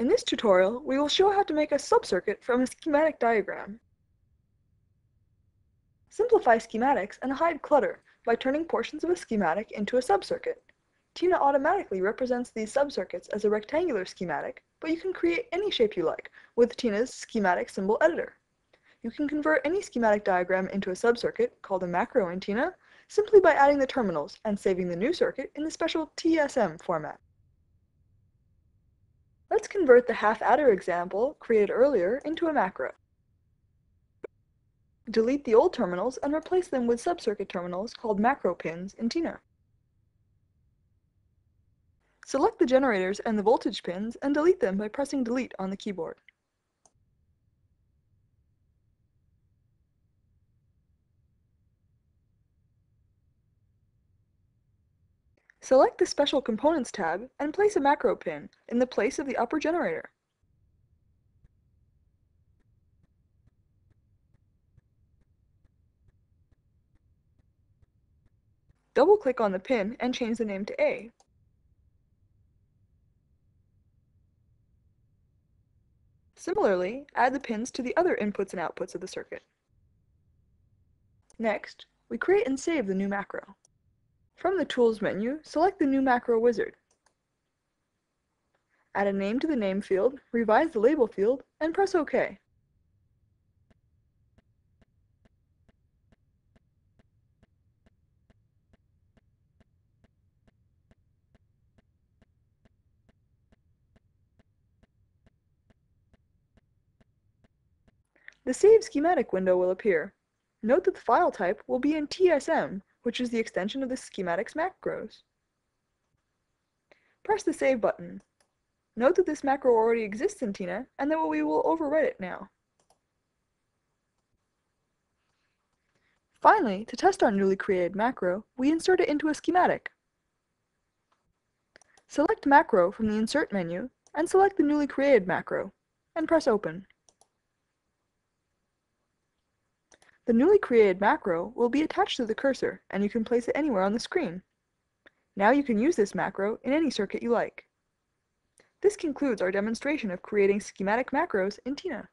In this tutorial, we will show how to make a subcircuit from a schematic diagram. Simplify schematics and hide clutter by turning portions of a schematic into a subcircuit. Tina automatically represents these subcircuits as a rectangular schematic, but you can create any shape you like with Tina's schematic symbol editor. You can convert any schematic diagram into a subcircuit, called a macro in Tina, simply by adding the terminals and saving the new circuit in the special TSM format. Convert the half adder example created earlier into a macro. Delete the old terminals and replace them with subcircuit terminals called macro pins in Tina. Select the generators and the voltage pins and delete them by pressing delete on the keyboard. Select the Special Components tab and place a macro pin in the place of the upper generator. Double-click on the pin and change the name to A. Similarly, add the pins to the other inputs and outputs of the circuit. Next, we create and save the new macro. From the Tools menu, select the new macro wizard. Add a name to the name field, revise the label field, and press OK. The Save Schematic window will appear. Note that the file type will be in TSM, which is the extension of the schematic's macros. Press the Save button. Note that this macro already exists in Tina, and that we will overwrite it now. Finally, to test our newly created macro, we insert it into a schematic. Select Macro from the Insert menu, and select the newly created macro, and press Open. The newly created macro will be attached to the cursor, and you can place it anywhere on the screen. Now you can use this macro in any circuit you like. This concludes our demonstration of creating schematic macros in Tina.